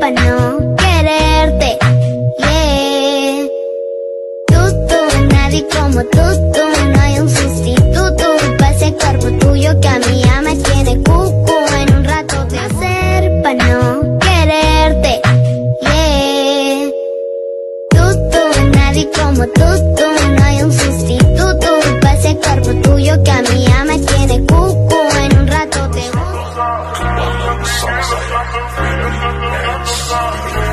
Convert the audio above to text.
pa' no quererte. Yeah. Tú, tú, nadie como tú, tú. No hay un sustituto para ese cuerpo tuyo que a mí ya me tiene cucu. En un rato de hacer pa' no quererte. Yeah. Tú, tú, nadie como tú, tú. Te busco.